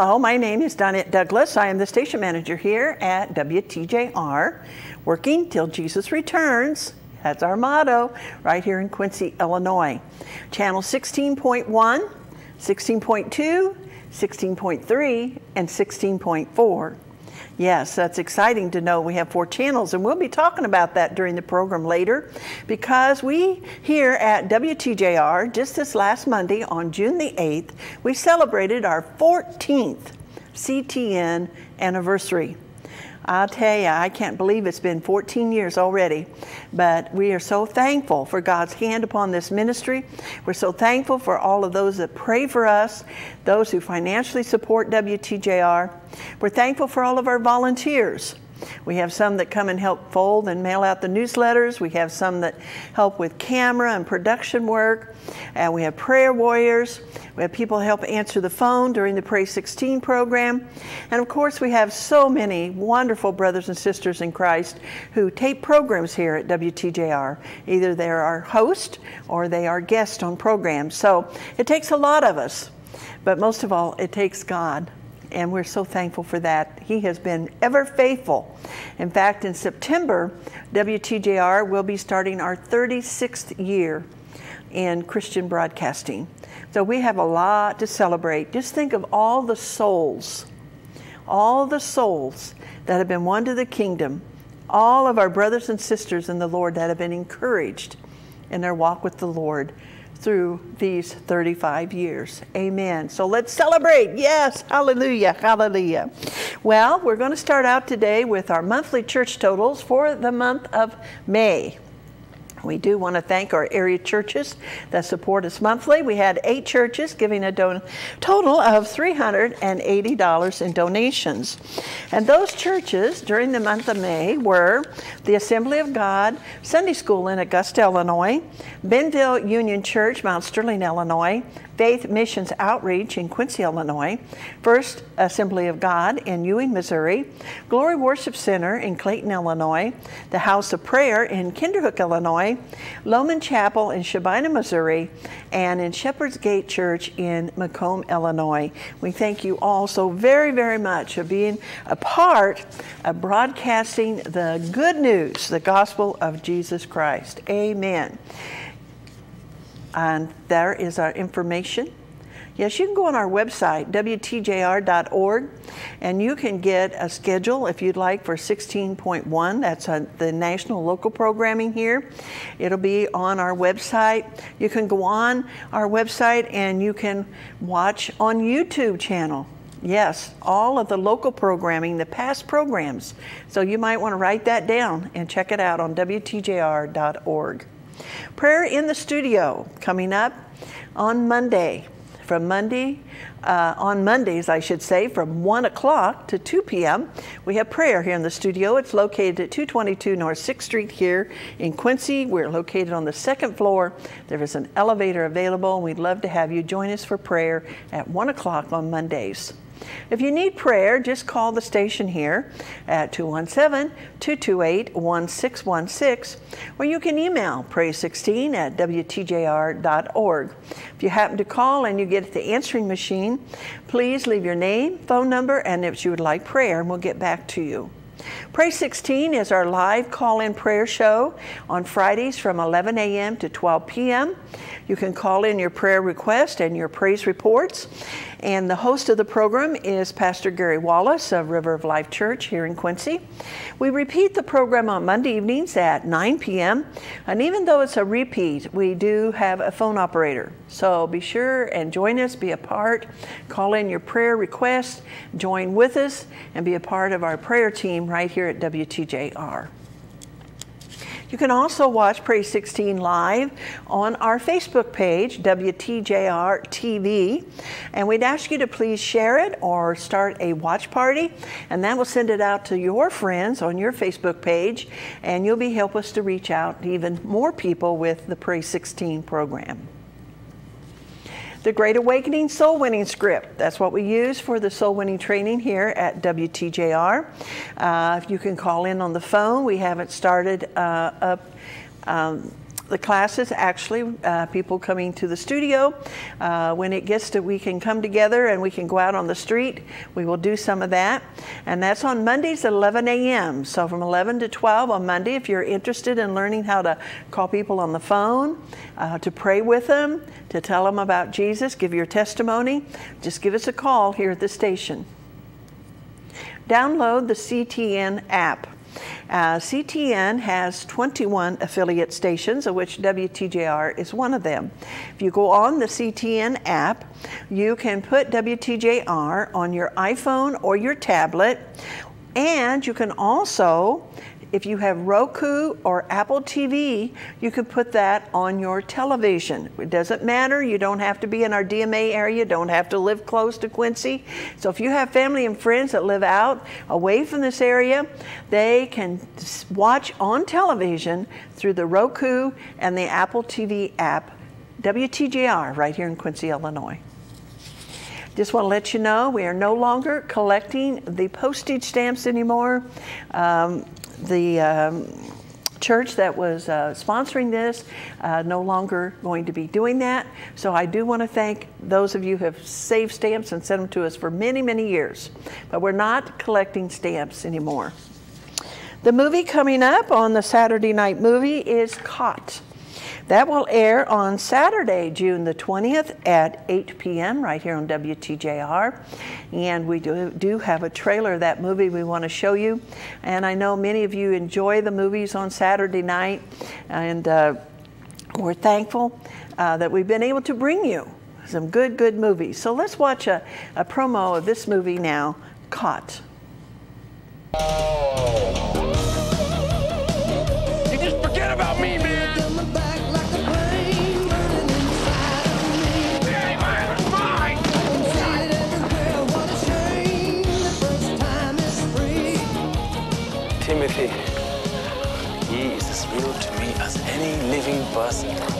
Hello, my name is Donette Douglas. I am the station manager here at WTJR, working till Jesus returns. That's our motto right here in Quincy, Illinois. Channel 16.1, 16.2, 16.3, and 16.4. Yes, that's exciting to know we have four channels, and we'll be talking about that during the program later because we here at WTJR, just this last Monday on June the 8th, we celebrated our 14th CTN anniversary. I'll tell you, I can't believe it's been 14 years already, but we are so thankful for God's hand upon this ministry. We're so thankful for all of those that pray for us, those who financially support WTJR. We're thankful for all of our volunteers we have some that come and help fold and mail out the newsletters. We have some that help with camera and production work. And we have prayer warriors. We have people help answer the phone during the Pray 16 program. And of course, we have so many wonderful brothers and sisters in Christ who tape programs here at WTJR. Either they're our host or they are guests on programs. So it takes a lot of us. But most of all, it takes God and we're so thankful for that. He has been ever faithful. In fact, in September, WTJR will be starting our 36th year in Christian broadcasting. So we have a lot to celebrate. Just think of all the souls, all the souls that have been won to the kingdom, all of our brothers and sisters in the Lord that have been encouraged in their walk with the Lord through these 35 years. Amen. So let's celebrate. Yes. Hallelujah. Hallelujah. Well, we're going to start out today with our monthly church totals for the month of May. We do want to thank our area churches that support us monthly. We had eight churches giving a total of $380 in donations. And those churches during the month of May were the Assembly of God Sunday School in Augusta, Illinois, Benville Union Church, Mount Sterling, Illinois, Faith Missions Outreach in Quincy, Illinois, First Assembly of God in Ewing, Missouri, Glory Worship Center in Clayton, Illinois, the House of Prayer in Kinderhook, Illinois, Loman Chapel in Shelbina, Missouri, and in Shepherd's Gate Church in Macomb, Illinois. We thank you all so very, very much for being a part of broadcasting the good news, the gospel of Jesus Christ. Amen and there is our information. Yes, you can go on our website, WTJR.org, and you can get a schedule if you'd like for 16.1. That's a, the national local programming here. It'll be on our website. You can go on our website and you can watch on YouTube channel. Yes, all of the local programming, the past programs. So you might want to write that down and check it out on WTJR.org. Prayer in the studio coming up on Monday. From Monday, uh, on Mondays, I should say, from 1 o'clock to 2 p.m., we have prayer here in the studio. It's located at 222 North 6th Street here in Quincy. We're located on the second floor. There is an elevator available, and we'd love to have you join us for prayer at 1 o'clock on Mondays. If you need prayer, just call the station here at 217 228 1616, or you can email pray16 at WTJR.org. If you happen to call and you get the answering machine, please leave your name, phone number, and if you would like prayer, and we'll get back to you. Pray 16 is our live call in prayer show on Fridays from 11 a.m. to 12 p.m. You can call in your prayer request and your praise reports. And the host of the program is Pastor Gary Wallace of River of Life Church here in Quincy. We repeat the program on Monday evenings at 9 p.m. And even though it's a repeat, we do have a phone operator. So be sure and join us, be a part, call in your prayer requests, join with us, and be a part of our prayer team right here at WTJR. You can also watch Pray 16 live on our Facebook page, WTJR TV. And we'd ask you to please share it or start a watch party, and that will send it out to your friends on your Facebook page, and you'll be help us to reach out to even more people with the Pray 16 program the Great Awakening Soul Winning Script. That's what we use for the soul winning training here at WTJR. Uh, if you can call in on the phone, we haven't started uh, up. Um, the classes actually uh, people coming to the studio. Uh, when it gets to we can come together and we can go out on the street we will do some of that. And that's on mondays at 11 a.m so from 11 to 12 on monday if you're interested in learning how to call people on the phone uh, to pray with them to tell them about jesus give your testimony just give us a call here at the station. Download the ctn app uh, CTN has 21 affiliate stations, of which WTJR is one of them. If you go on the CTN app, you can put WTJR on your iPhone or your tablet, and you can also if you have Roku or Apple TV, you can put that on your television. It doesn't matter. You don't have to be in our DMA area, don't have to live close to Quincy. So if you have family and friends that live out away from this area, they can watch on television through the Roku and the Apple TV app, WTJR, right here in Quincy, Illinois. Just want to let you know we are no longer collecting the postage stamps anymore. Um, the um, church that was uh, sponsoring this uh, no longer going to be doing that. So I do want to thank those of you who have saved stamps and sent them to us for many, many years. But we're not collecting stamps anymore. The movie coming up on the Saturday night movie is Caught. That will air on Saturday, June the 20th at 8 p.m. right here on WTJR. And we do, do have a trailer of that movie we want to show you. And I know many of you enjoy the movies on Saturday night. And uh, we're thankful uh, that we've been able to bring you some good, good movies. So let's watch a, a promo of this movie now, Caught. You living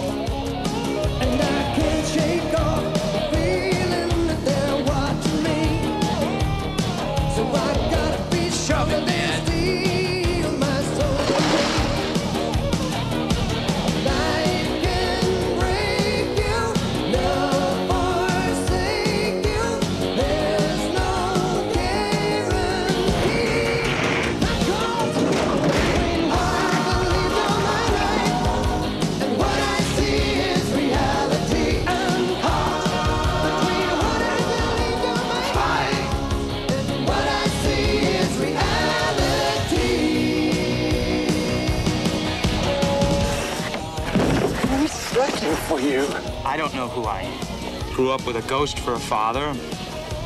know who I am. Grew up with a ghost for a father.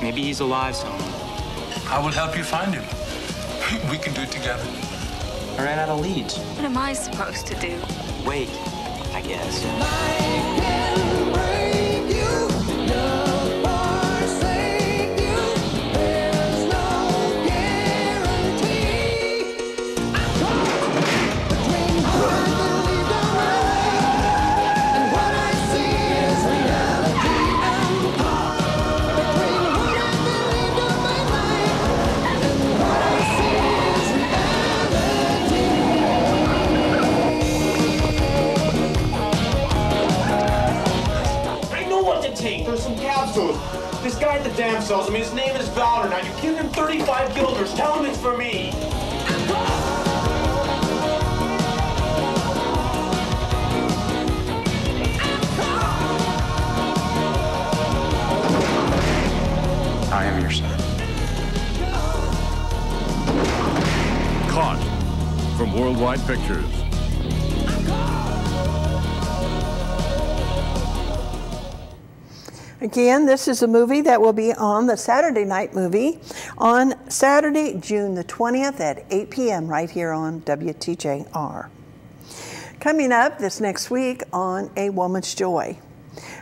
Maybe he's alive somewhere. I will help you find him. We can do it together. I ran out of leads. What am I supposed to do? Wait, I guess. Sells them. His name is Valder. Now you give him 35 guilders. Tell him it's for me. I am your son. Caught from Worldwide Pictures. Again, this is a movie that will be on the Saturday night movie on Saturday, June the 20th at 8 p.m. right here on WTJR. Coming up this next week on A Woman's Joy.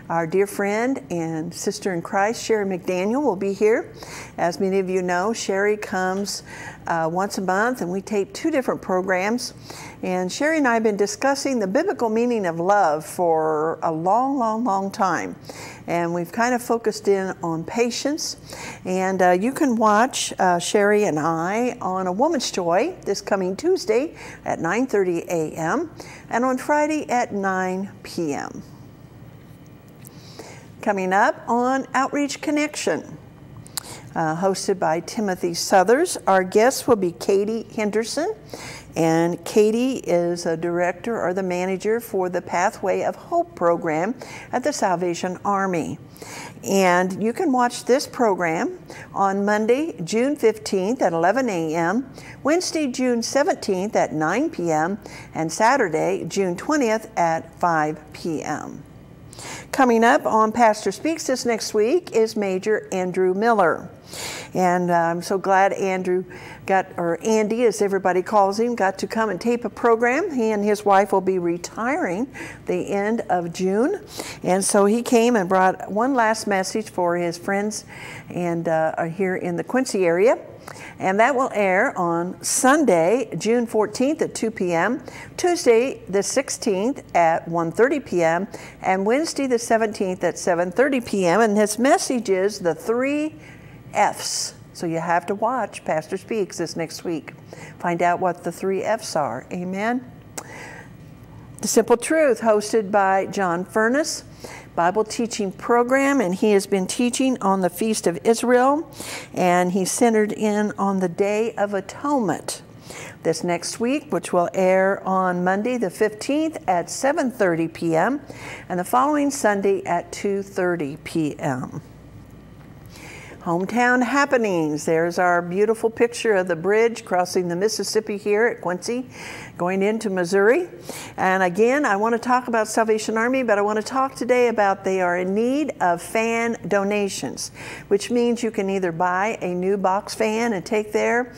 Our dear friend and sister in Christ, Sherry McDaniel, will be here. As many of you know, Sherry comes uh, once a month and we tape two different programs. And Sherry and I have been discussing the biblical meaning of love for a long, long, long time. And we've kind of focused in on patience. And uh, you can watch uh, Sherry and I on A Woman's Joy this coming Tuesday at 9.30 a.m. and on Friday at 9 p.m. Coming up on Outreach Connection uh, hosted by Timothy Southers. Our guest will be Katie Henderson, and Katie is a director or the manager for the Pathway of Hope program at the Salvation Army. And you can watch this program on Monday, June 15th at 11 a.m., Wednesday, June 17th at 9 p.m., and Saturday, June 20th at 5 p.m. Coming up on Pastor Speaks this next week is Major Andrew Miller. And uh, I'm so glad Andrew got, or Andy as everybody calls him, got to come and tape a program. He and his wife will be retiring the end of June. And so he came and brought one last message for his friends and uh, here in the Quincy area and that will air on Sunday, June 14th at 2 p.m., Tuesday the 16th at 1:30 p.m., and Wednesday the 17th at 7:30 p.m. And his message is the three F's. So you have to watch Pastor Speaks this next week. Find out what the three F's are. Amen. The Simple Truth, hosted by John Furness. Bible teaching program, and he has been teaching on the Feast of Israel, and he's centered in on the Day of Atonement. This next week, which will air on Monday the 15th at 7:30 p.m. and the following Sunday at 2:30 p.m. Hometown happenings. There's our beautiful picture of the bridge crossing the Mississippi here at Quincy, going into Missouri. And again, I want to talk about Salvation Army, but I want to talk today about they are in need of fan donations, which means you can either buy a new box fan and take there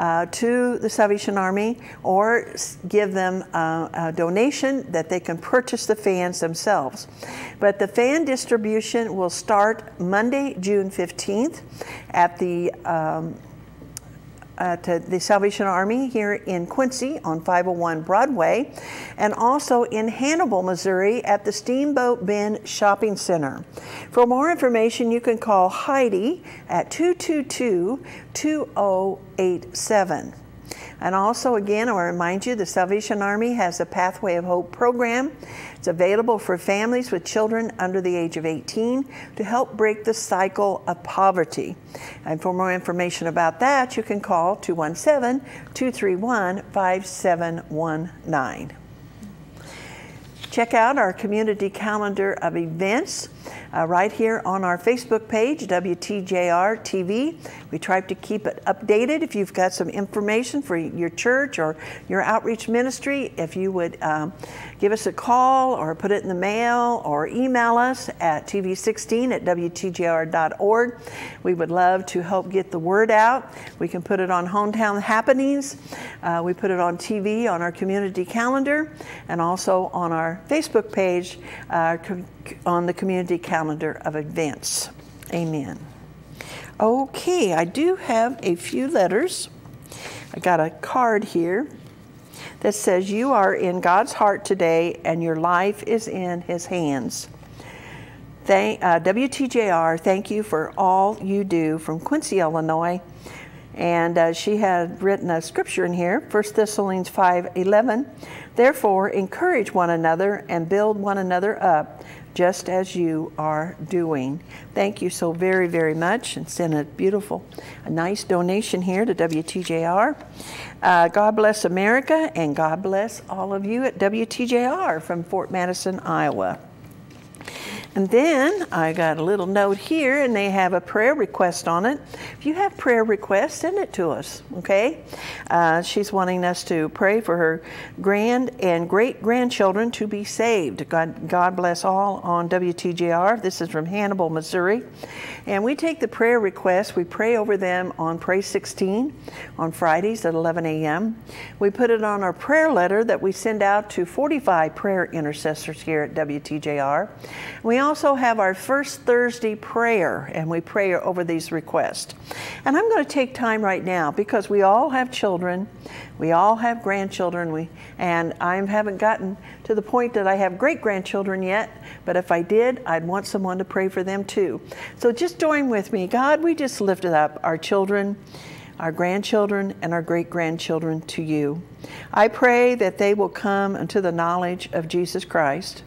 uh, to the Salvation Army or give them uh, a donation that they can purchase the fans themselves. But the fan distribution will start Monday, June 15th at the um, uh, the Salvation Army here in Quincy on 501 Broadway, and also in Hannibal, Missouri at the Steamboat Bend Shopping Center. For more information, you can call Heidi at 222 2087. And also, again, I want to remind you the Salvation Army has a Pathway of Hope program. It's available for families with children under the age of 18 to help break the cycle of poverty. And for more information about that, you can call 217 231 5719. Check out our community calendar of events uh, right here on our Facebook page, WTJR TV. We try to keep it updated. If you've got some information for your church or your outreach ministry, if you would um, give us a call or put it in the mail or email us at TV16 at WTJR.org. We would love to help get the word out. We can put it on Hometown Happenings. Uh, we put it on TV on our community calendar and also on our Facebook page uh, on the community calendar of events. Amen. Okay, I do have a few letters. I got a card here that says, You are in God's heart today and your life is in His hands. Thank, uh, WTJR, thank you for all you do from Quincy, Illinois. And uh, she had written a scripture in here, 1 Thessalonians 5 11. Therefore, encourage one another and build one another up, just as you are doing. Thank you so very, very much. And send a beautiful, a nice donation here to WTJR. Uh, God bless America, and God bless all of you at WTJR from Fort Madison, Iowa. And then I got a little note here, and they have a prayer request on it. If you have prayer requests, send it to us, okay? Uh, she's wanting us to pray for her grand and great grandchildren to be saved. God, God bless all on WTJR. This is from Hannibal, Missouri. And we take the prayer requests, we pray over them on Pray 16 on Fridays at 11 a.m. We put it on our prayer letter that we send out to 45 prayer intercessors here at WTJR. We also have our first Thursday prayer, and we pray over these requests. And I'm going to take time right now because we all have children, we all have grandchildren, we, and I haven't gotten to the point that I have great grandchildren yet, but if I did, I'd want someone to pray for them too. So just join with me. God, we just lifted up our children our grandchildren and our great grandchildren to you. I pray that they will come unto the knowledge of Jesus Christ,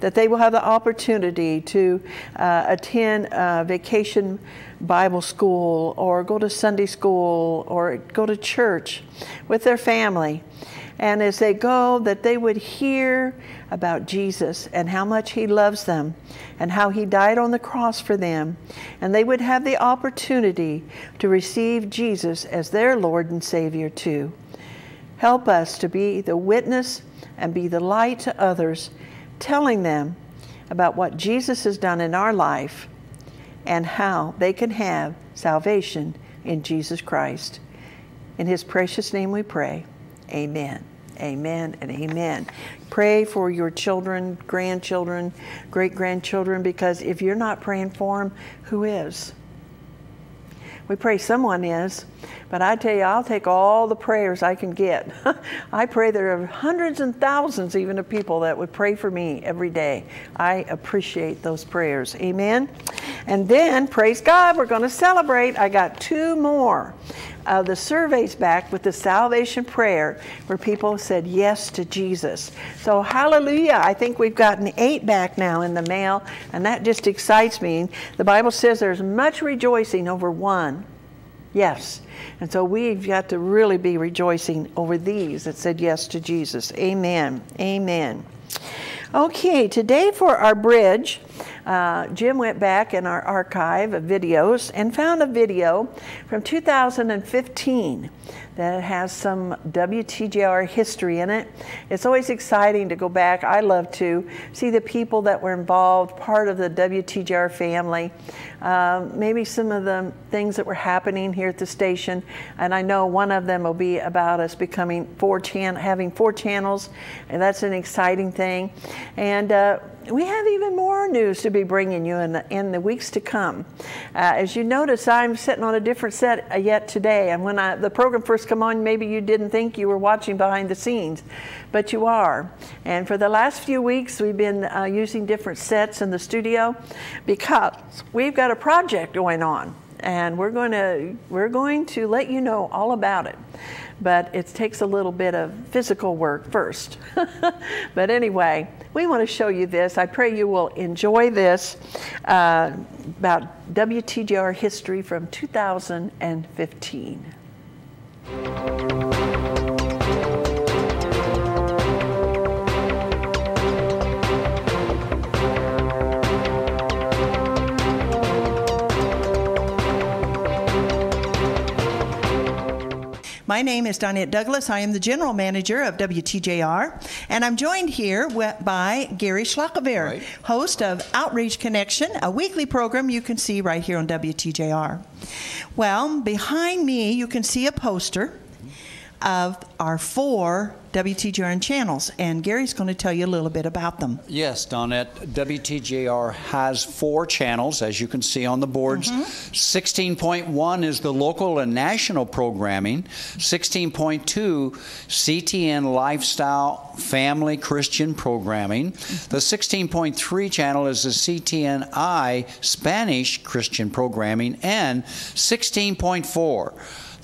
that they will have the opportunity to uh, attend vacation Bible school or go to Sunday school or go to church with their family. And as they go, that they would hear about Jesus and how much He loves them and how He died on the cross for them. And they would have the opportunity to receive Jesus as their Lord and Savior too. Help us to be the witness and be the light to others, telling them about what Jesus has done in our life and how they can have salvation in Jesus Christ. In His precious name we pray. Amen. Amen and amen. Pray for your children, grandchildren, great grandchildren, because if you're not praying for them, who is? We pray someone is, but I tell you, I'll take all the prayers I can get. I pray there are hundreds and thousands even of people that would pray for me every day. I appreciate those prayers. Amen. And then, praise God, we're going to celebrate. I got two more uh, the surveys back with the salvation prayer where people said yes to Jesus. So, hallelujah. I think we've gotten eight back now in the mail, and that just excites me. The Bible says there's much rejoicing over one. Yes. And so we've got to really be rejoicing over these that said yes to Jesus. Amen. Amen. Okay, today for our bridge, uh, Jim went back in our archive of videos and found a video from 2015 that has some WTJR history in it. It's always exciting to go back. I love to see the people that were involved, part of the WTJR family, um, maybe some of the things that were happening here at the station. And I know one of them will be about us becoming four chan- having four channels, and that's an exciting thing. And uh, we have even more news to be bringing you in the, in the weeks to come. Uh, as you notice, I'm sitting on a different set uh, yet today. And when I, the program first come on, maybe you didn't think you were watching behind the scenes, but you are. And for the last few weeks, we've been uh, using different sets in the studio because we've got a project going on and we're going to we're going to let you know all about it but it takes a little bit of physical work first. But anyway we want to show you this. I pray you will enjoy this uh, about wtjr history from 2015 My name is Donette Douglas. I am the general manager of WTJR, and I'm joined here by Gary Schlackever, host of Outreach Connection, a weekly program you can see right here on WTJR. Well, behind me, you can see a poster of our four WTJR channels, and Gary's going to tell you a little bit about them. Yes, Donette, WTJR has four channels, as you can see on the boards. Mm-hmm. 16.1 is the local and national programming. 16.2, CTN Lifestyle Family Christian Programming. Mm-hmm. The 16.3 channel is the CTNI Spanish Christian Programming. And 16.4,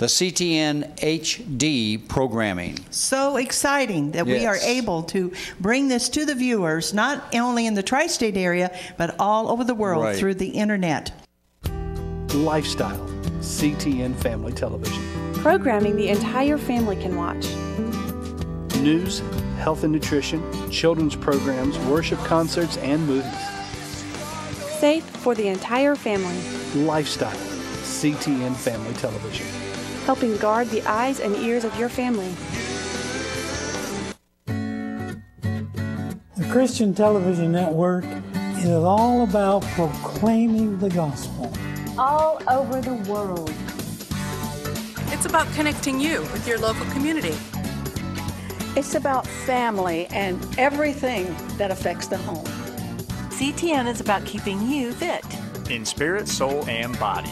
the CTN HD Programming. So exciting that we are able to bring this to the viewers, not only in the tri state area, but all over the world Right. through the internet. Lifestyle, CTN Family Television. Programming the entire family can watch. News, health and nutrition, children's programs, worship concerts, and movies. Safe for the entire family. Lifestyle, CTN Family Television. Helping guard the eyes and ears of your family. The Christian Television Network is all about proclaiming the gospel. all over the world. It's about connecting you with your local community. It's about family and everything that affects the home. CTN is about keeping you fit. in spirit, soul, and body.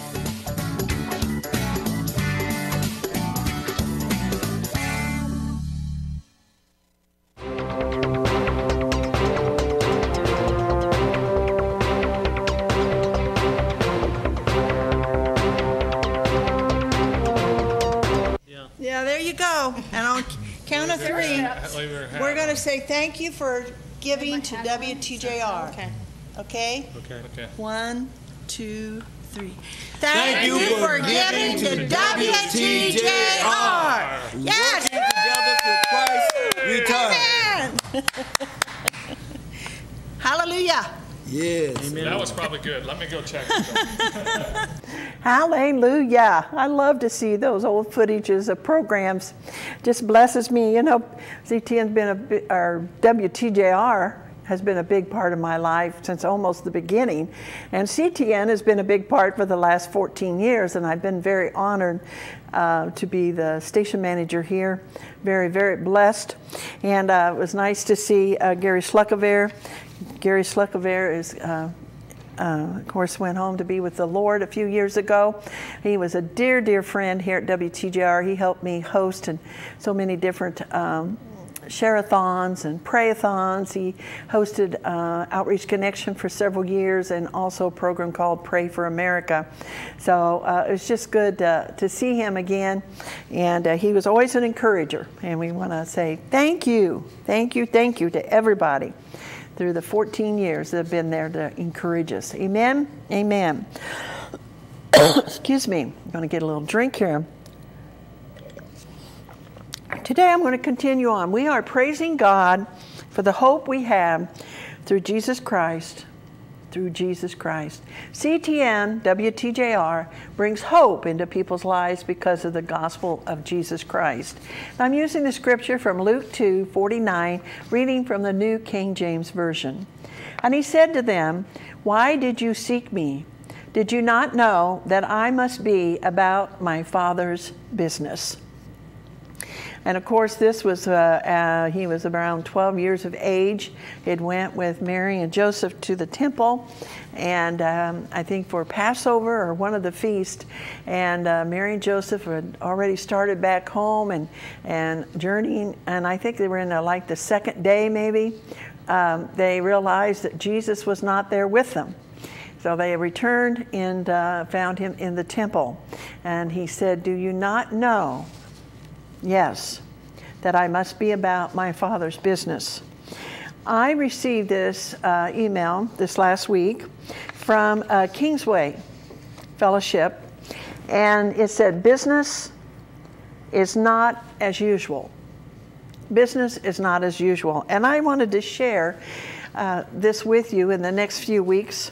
We're going to say thank you for giving to WTJR. Okay. Okay? Okay. Okay. One, two, three. Thank Thank you you for for giving giving to to WTJR. Yes. together to Christ Amen. Hallelujah. Yes. That was probably good. Let me go check. Hallelujah. I love to see those old footages of programs. Just blesses me. You know, CTN's been a bi- or WTJR has been a big part of my life since almost the beginning. And CTN has been a big part for the last 14 years, and I've been very honored uh, to be the station manager here. Very, very blessed. And uh, it was nice to see uh, Gary Sluckaver. Gary Sluckaver is uh, uh, of course, went home to be with the Lord a few years ago. He was a dear, dear friend here at WTJR. He helped me host and so many different um, share-a-thons and pray-a-thons. He hosted uh, Outreach Connection for several years and also a program called Pray for America. So uh, it was just good uh, to see him again. And uh, he was always an encourager. And we want to say thank you, thank you, thank you to everybody through the 14 years that have been there to encourage us. Amen? Amen. Excuse me. I'm going to get a little drink here. Today I'm going to continue on. We are praising God for the hope we have through Jesus Christ. Through Jesus Christ. CTN, WTJR, brings hope into people's lives because of the gospel of Jesus Christ. I'm using the scripture from Luke 2 49, reading from the New King James Version. And he said to them, Why did you seek me? Did you not know that I must be about my Father's business? And of course, this was, uh, uh, he was around 12 years of age. It went with Mary and Joseph to the temple, and um, I think for Passover or one of the feasts. And uh, Mary and Joseph had already started back home and, and journeying, and I think they were in uh, like the second day maybe. Um, they realized that Jesus was not there with them. So they returned and uh, found him in the temple. And he said, Do you not know Yes, that I must be about my Father's business. I received this uh, email this last week from uh, Kingsway Fellowship, and it said, Business is not as usual. Business is not as usual. And I wanted to share uh, this with you in the next few weeks.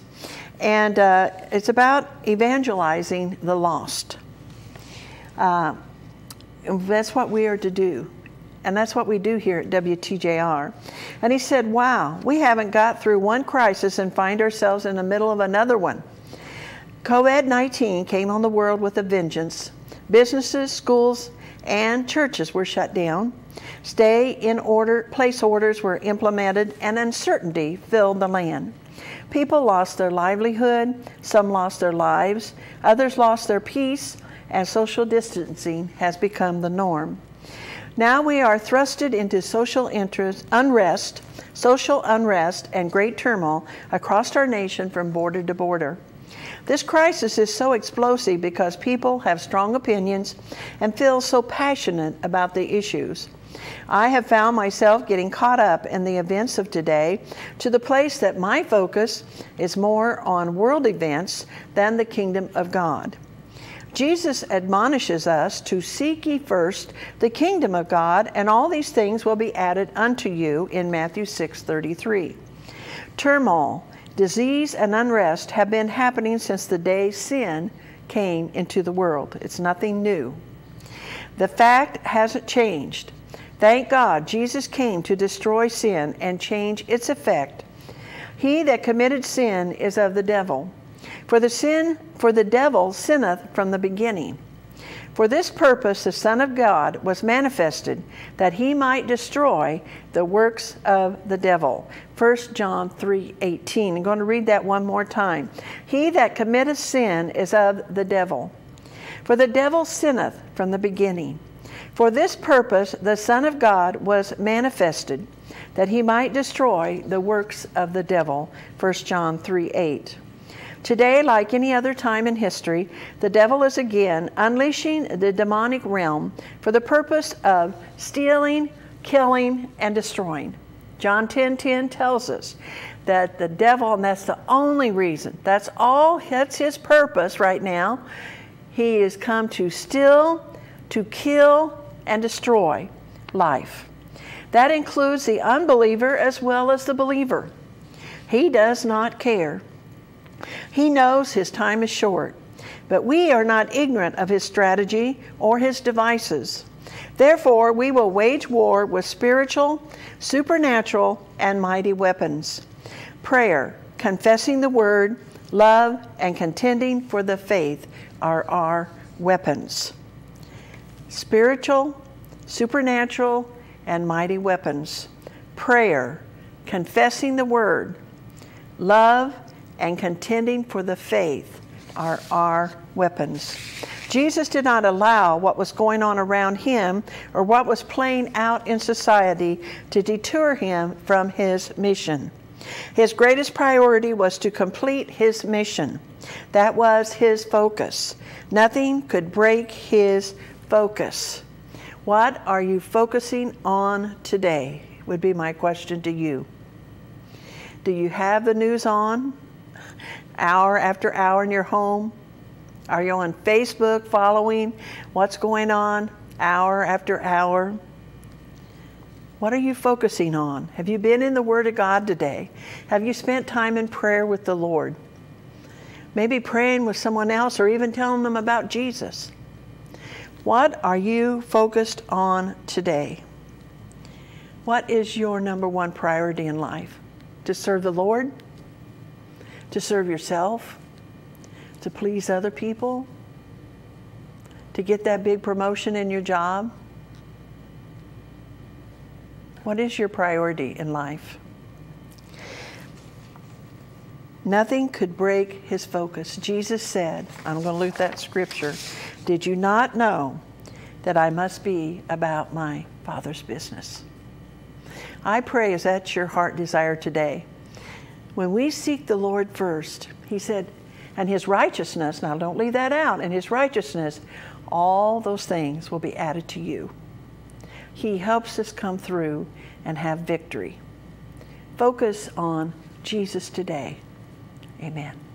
And uh, it's about evangelizing the lost. Uh, that's what we are to do. And that's what we do here at WTJR. And he said, Wow, we haven't got through one crisis and find ourselves in the middle of another one. COVID 19 came on the world with a vengeance. Businesses, schools, and churches were shut down. Stay in order, place orders were implemented, and uncertainty filled the land. People lost their livelihood, some lost their lives, others lost their peace, and social distancing has become the norm. Now we are thrusted into social interest, unrest, social unrest, and great turmoil across our nation from border to border. This crisis is so explosive because people have strong opinions and feel so passionate about the issues. I have found myself getting caught up in the events of today to the place that my focus is more on world events than the kingdom of God. Jesus admonishes us to seek ye first the kingdom of God, and all these things will be added unto you in Matthew 6:33. Turmoil, disease, and unrest have been happening since the day sin came into the world. It's nothing new. The fact hasn't changed. Thank God Jesus came to destroy sin and change its effect. He that committed sin is of the devil. For the sin for the devil sinneth from the beginning. For this purpose the Son of God was manifested, that he might destroy the works of the devil. 1 John 3 18. I'm going to read that one more time. He that committeth sin is of the devil. For the devil sinneth from the beginning. For this purpose the Son of God was manifested, that he might destroy the works of the devil. 1 John 3 8. Today, like any other time in history, the devil is again unleashing the demonic realm for the purpose of stealing, killing, and destroying. John 10 10 tells us that the devil, and that's the only reason, that's all, that's his purpose right now. He has come to steal, to kill, and destroy life. That includes the unbeliever as well as the believer. He does not care. He knows his time is short, but we are not ignorant of his strategy or his devices. Therefore, we will wage war with spiritual, supernatural, and mighty weapons. Prayer, confessing the word, love, and contending for the faith are our weapons. Spiritual, supernatural, and mighty weapons. Prayer, confessing the word, love, and contending for the faith are our weapons. Jesus did not allow what was going on around him or what was playing out in society to deter him from his mission. His greatest priority was to complete his mission. That was his focus. Nothing could break his focus. What are you focusing on today? Would be my question to you. Do you have the news on? Hour after hour in your home? Are you on Facebook following what's going on hour after hour? What are you focusing on? Have you been in the Word of God today? Have you spent time in prayer with the Lord? Maybe praying with someone else or even telling them about Jesus. What are you focused on today? What is your number one priority in life? To serve the Lord? To serve yourself? To please other people? To get that big promotion in your job? What is your priority in life? Nothing could break his focus. Jesus said, I'm going to loot that scripture. Did you not know that I must be about my Father's business? I pray, is that your heart desire today? When we seek the Lord first, he said, and his righteousness, now don't leave that out, and his righteousness, all those things will be added to you. He helps us come through and have victory. Focus on Jesus today. Amen.